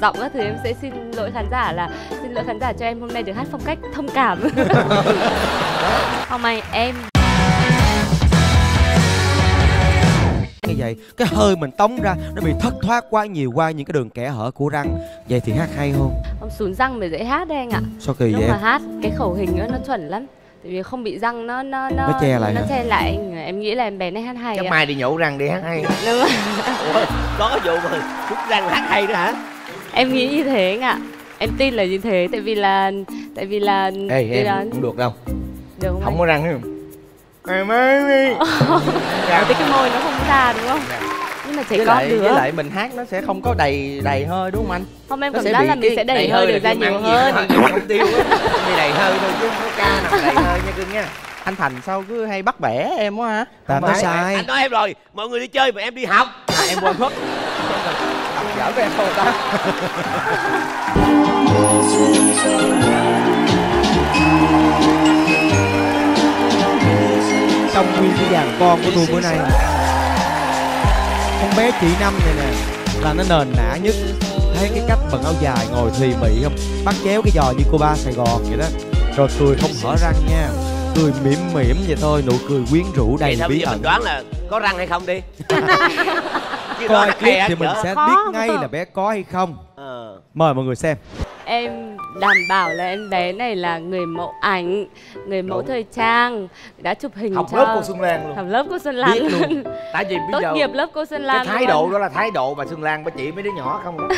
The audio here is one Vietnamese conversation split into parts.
giọng các thứ em sẽ xin lỗi khán giả là xin lỗi khán giả cho em hôm nay được hát phong cách thông cảm. Hôm nay em như vậy cái hơi mình tống ra nó bị thất thoát quá nhiều qua những cái đường kẽ hở của răng. Vậy thì hát hay không? Không sùn răng mới dễ hát đấy anh ạ. Sao kỳ lúc vậy? mà em? hát cái khẩu hình nữa nó chuẩn lắm. Tại vì không bị răng nó nó nó Nó che lại nó hả? che lại em nghĩ là em bé này hát hay chắc mai đi nhổ răng đi hát hay. Đúng rồi. Ủa, có vụ mà chút răng hát hay đó hả em nghĩ như thế anh ạ. Em tin là như thế tại vì là tại vì là ê em là không được đâu. Được không, không có răng nữa Mày mới đi Ờ, thì cái môi nó không ra đúng không? Nhưng mà trẻ với con lại được với lại mình hát nó sẽ không có đầy đầy hơi đúng không anh? Hôm em nó cảm sẽ giác bị là mình cái sẽ đầy hơi là được ra nhiều hơn. không tiêu á. Đầy hơi thôi chứ không có ca nào đầy hơi nha cưng nha. Anh thành sao cứ hay bắt bẻ em quá hả? Ta Không nói sai. Anh nói em rồi. Mọi người đi chơi mà em đi học. À, em quên mất đọc dở với em thôi ta. Trong nguyên cái dàn con của tôi bữa nay con bé chị năm này nè là nó nền nã nhất. Thấy cái cách bận áo dài ngồi thùy mị không? Bắt chéo cái giò như cô ba sài gòn vậy đó. Rồi cười không hở răng nha. Cười mỉm mỉm vậy thôi nụ cười quyến rũ đầy bí giờ mình ẩn đoán là có răng hay không đi coi clip thì mình sẽ biết ngay là bé có hay không. Ờ. mời mọi người xem. Em đảm bảo là em bé này là người mẫu ảnh người mẫu Đúng. thời trang đã chụp hình học cho lớp cô Xuân Lan luôn. Học lớp cô Xuân Lan Biết luôn. tại vì bây tốt giờ nghiệp lớp cô Xuân Lan cái thái độ đó là thái độ mà Xuân Lan bà chị mấy đứa nhỏ không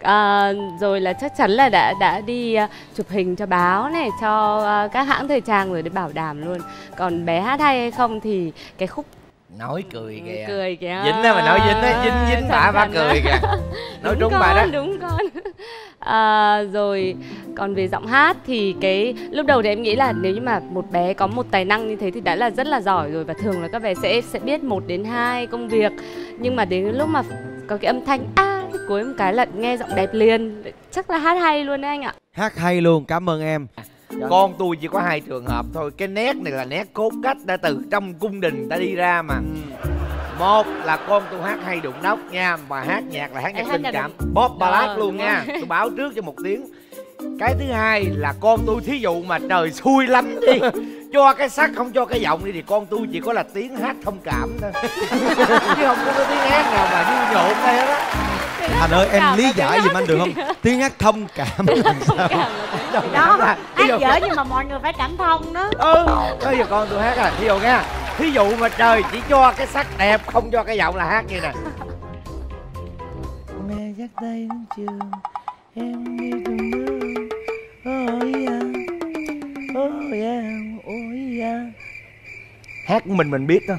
à, rồi là chắc chắn là đã đã đi à, chụp hình cho báo này cho à, các hãng thời trang rồi để bảo đảm luôn. Còn bé hát hay hay không thì cái khúc nói cười kìa. cười kìa. Dính đó mà nói dính đó dính dính bả bả cười kìa. Nói đúng con, bà đó. đúng con. À, rồi còn về giọng hát thì cái lúc đầu thì em nghĩ là nếu như mà một bé có một tài năng như thế thì đã là rất là giỏi rồi và thường là các bé sẽ sẽ biết một đến hai công việc. Nhưng mà đến lúc mà có cái âm thanh a à, cuối một cái là nghe giọng đẹp liền. Chắc là hát hay luôn đấy anh ạ. Hát hay luôn cảm ơn em con tôi chỉ có hai trường hợp thôi. Cái nét này là nét cốt cách đã từ trong cung đình ta đi ra mà. Một là con tôi hát hay đụng đốc nha mà hát nhạc là hát nhạc tình cảm. đụng- pop ballad Ờ, luôn nha. tôi báo trước cho một tiếng. Cái thứ hai là con tôi thí dụ mà trời xui lắm đi. Cho cái sắc không cho cái giọng đi thì con tôi chỉ có là tiếng hát thông cảm thôi. Chứ không có cái tiếng hát nào mà vui nhộn đây hết á. Anh ơi em lý giải giùm anh được không? Tiếng hát thông cảm làm sao đó là thí dụ- hát dở nhưng mà mọi người phải cảm thông đó. Ừ bây giờ con tôi hát à thí dụ nha thí dụ mà trời chỉ cho cái sắc đẹp không cho cái giọng là hát như nè. Mẹ dắt tay đến trường em đi từng bước ôi da ôi da ôi da. Hát của mình mình biết đó.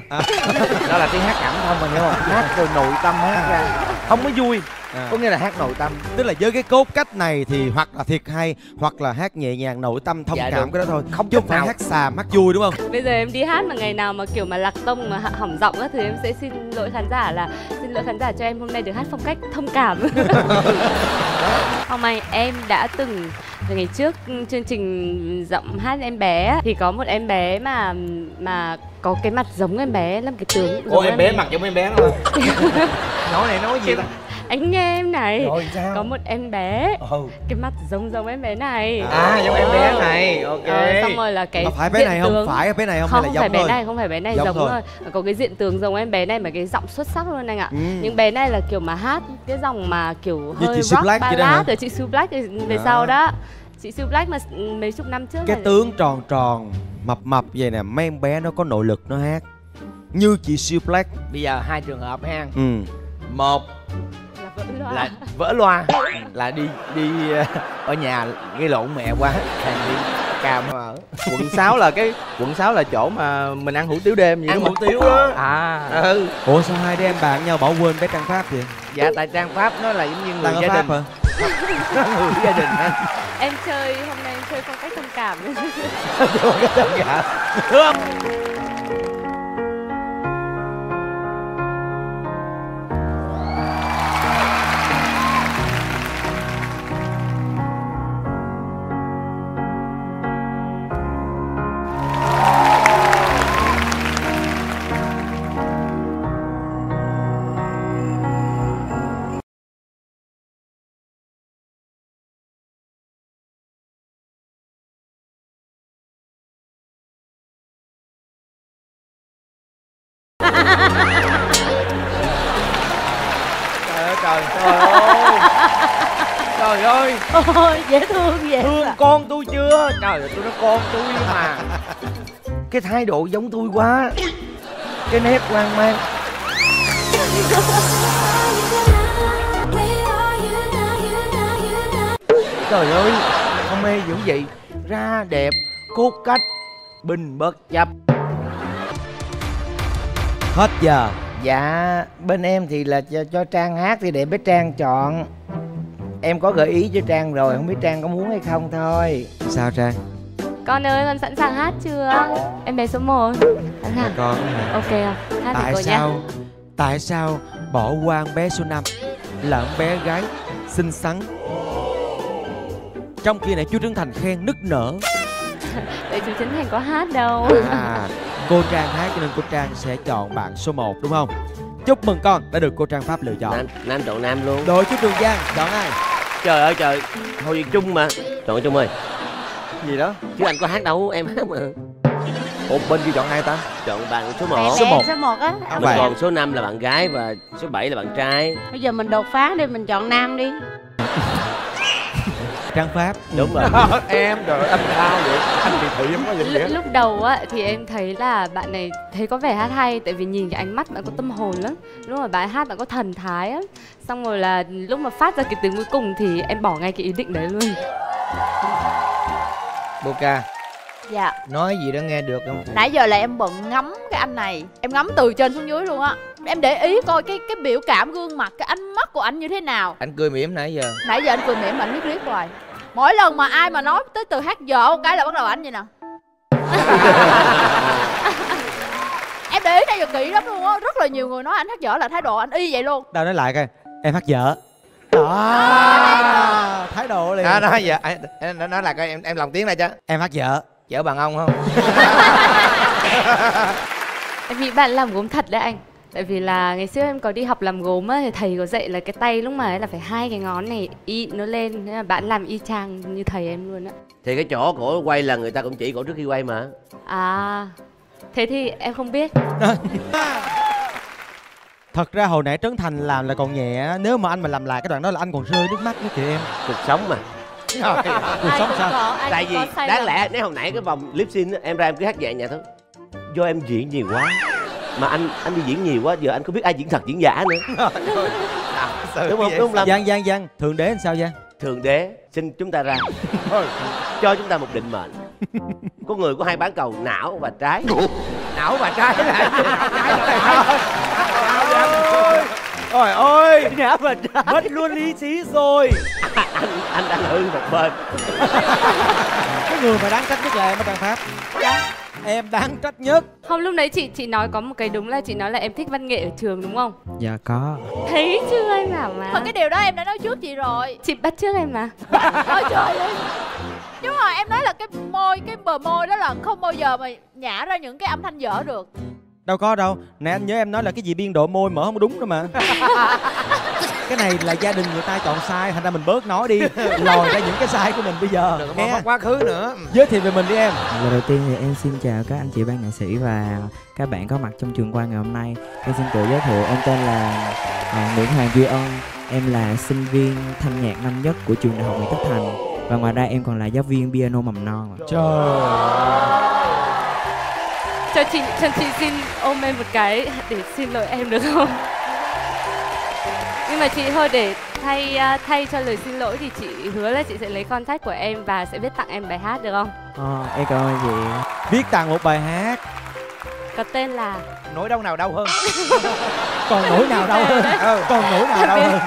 Đó là tiếng hát cảm thông mình hiểu không? Hát từ nội tâm hát ra. Không có vui À. có nghĩa là hát nội tâm. Tức là với cái cốt cách này thì hoặc là thiệt hay hoặc là hát nhẹ nhàng nội tâm thông Dạ, cảm đúng. cái đó thôi. Không chứ không phải hát xàm hát vui đúng không? Bây giờ em đi hát mà ngày nào mà kiểu mà lạc tông mà hạ- hỏng giọng các thứ em sẽ xin lỗi khán giả là xin lỗi khán giả cho em hôm nay được hát phong cách thông cảm. Hôm nay em đã từng ngày trước ừ, chương trình giọng hát em bé á, thì có một em bé mà mà có cái mặt giống em bé làm cái tướng giống em bé mặt giống em bé mà Nói này nói gì ta anh nghe em này. Rồi sao? Có một em bé. Ừ. Cái mặt giống giống em bé này. À giống em bé này. Ok. Ờ, xong rồi là cái mà phải bé này không? tướng- phải bé này không, không hay không là phải giống bé thôi? này không phải bé này Giống giống, thôi. thôi. Có cái diện tướng giống em bé này mà cái giọng xuất sắc luôn anh ạ. Ừ. nhưng bé này là kiểu mà hát cái dòng mà kiểu Như hơi chị Sue rock ballad rồi chị Sue Black về À. sau đó. Chị Sue Black mà mấy chục năm trước cái là- tướng tròn tròn mập mập vậy nè mấy em bé nó có nội lực nó hát. Như chị siêu black. Bây giờ hai trường hợp ha. Ừ. Một là vỡ loa. là đi đi ờ, ở nhà gây lộn mẹ quá Hàng đi càm ở. Quận 6 là cái quận 6 là chỗ mà mình ăn hủ tiếu đêm vậy Ăn đúng hủ không tiếu đó. À. Ừ. Ủa sao hai đứa em bạn nhau bỏ quên bé trang pháp vậy? Dạ tại Trang Pháp nó là giống như người gia pháp đình. hả? Người gia đình ha em chơi hôm nay em chơi phong cách thông cảm. Tất cả Thương trời trời ơi. Trời ơi. Ôi dễ thương vậy thương con tôi chưa? Trời ơi tôi nói con tôi mà. Cái thái độ giống tôi quá. Cái nét hoang mang. Trời ơi không mê dữ vậy. Ra đẹp cốt cách bình bất chấp hết giờ dạ bên em thì là cho, cho trang hát thì để bé trang chọn. Em có gợi ý cho trang rồi không biết trang có muốn hay không thôi. Sao trang? Con ơi con sẵn sàng hát chưa? Em bé số 1 Sẵn Dạ sàng con Ok không Hát tại thì cô sao nhé tại sao bỏ qua bé số 5 là con bé gái xinh xắn? Trong khi này chú Trấn Thành khen nức nở. Tại chú Trấn Thành có hát đâu. À cô Trang hát cho nên cô Trang sẽ chọn bạn số 1 đúng không? Chúc mừng con đã được cô Trang Pháp lựa chọn. Nam, nam chọn nam luôn. Đội chú Trường Giang chọn ai? Trời ơi trời. Thôi Việt trung mà. Chọn trung ơi. Gì đó? Chứ anh có hát đâu em hát mà. Ủa bên kia chọn ai ta? Chọn bạn số Mẹ 1 Số bé một. số 1 á. À, mình còn số 5 là bạn gái và số 7 là bạn trai. Bây giờ mình đột phá đi mình chọn nam đi Trang Pháp. Đúng rồi. Em trời ơi, anh sao vậy. Anh bị thị không có gì L- lúc đầu á thì em thấy là bạn này thấy có vẻ hát hay tại vì nhìn cái ánh mắt bạn có tâm hồn lắm. Lúc mà bạn hát bạn có thần thái á. Xong rồi là lúc mà phát ra cái tiếng cuối cùng thì em bỏ ngay cái ý định đấy luôn. Boca Dạ. nói gì đó nghe được không Nãy giờ là em bận ngắm cái anh này. Em ngắm từ trên xuống dưới luôn á Em để ý coi cái cái biểu cảm gương mặt Cái ánh mắt của anh như thế nào. Anh cười mỉm nãy giờ. Nãy giờ anh cười mỉm mà anh liếc liếc hoài Mỗi lần mà ai mà nói tới từ hát dở một cái là bắt đầu anh vậy nè Em để ý nãy giờ kỹ lắm luôn á Rất là nhiều người nói anh hát dở là thái độ anh y vậy luôn. Đâu nói lại coi em hát dở. Đó. Thái độ liền. À, nói giờ anh anh- nói, nói là coi em em lòng tiếng này chứ em hát dở. Chở bằng ông không? Em nghĩ bạn làm gốm thật đấy anh tại vì là ngày xưa em có đi học làm gốm á thì thầy có dạy là cái tay lúc mà ấy là phải hai cái ngón này y nó lên thế là bạn làm y chang như thầy em luôn á. Thì cái chỗ cổ quay là người ta cũng chỉ cổ trước khi quay mà. À thế thì em không biết. Thật ra hồi nãy Trấn Thành làm là còn nhẹ nếu mà anh mà làm lại cái đoạn đó là anh còn rơi nước mắt đó kìa em. Cuộc sống mà. Cuộc sống sao? có tại vì đáng lẽ nếu hồi nãy cái vòng lip sync em ra em cứ hát nhẹ nhẹ thôi do em diễn nhiều quá mà anh anh đi diễn nhiều quá giờ anh có biết ai diễn thật diễn giả nữa. Đúng không? đúng không? Giang Giang Giang. Thượng đế làm sao Giang? Thượng đế xin chúng ta ra. Cho chúng ta một định mệnh. Có người có hai bán cầu não và trái. Não và trái lại Trời ơi. Não và trái. Mất luôn lý trí rồi. Anh anh đang hư một bên. Cái người mà đáng trách nhất là em ở Trang Pháp em đáng trách nhất. Không lúc đấy chị chị nói có một cái đúng là chị nói là em thích văn nghệ ở trường đúng không? Dạ có. Thấy chưa em bảo mà? Mà cái điều đó em đã nói trước chị rồi. Chị bắt trước em mà. Ôi trời ơi. Nhưng mà em nói là cái môi, cái bờ môi đó là không bao giờ mà nhả ra những cái âm thanh dở được. Đâu có đâu. Nè anh nhớ em nói là cái gì biên độ môi mở không đúng đâu mà cái này là gia đình người ta chọn sai thành ra mình bớt nói đi lòi ra những cái sai của mình bây giờ đừng có nghe. mất quá khứ nữa. Giới thiệu về mình đi em. Lời đầu tiên thì em xin chào các anh chị ban nghệ sĩ và các bạn có mặt trong trường quay ngày hôm nay. Em xin tự giới thiệu em tên là à, Nguyễn Hoàng Duy Ân. Em là sinh viên thanh nhạc năm nhất của trường Đại học Nguyễn Tất Thành. Và ngoài ra em còn là giáo viên piano mầm non. Ạ. cho chị cho chị xin ôm em một cái để xin lỗi em được không nhưng mà chị thôi để thay à, thay cho lời xin lỗi thì chị hứa là chị sẽ lấy contact của em và sẽ viết tặng em bài hát được không? Ờ, Em cảm ơn chị. Viết tặng một bài hát. Có tên là nỗi đau nào đau hơn? Còn nỗi nào đau hơn? Còn nỗi nào đau hơn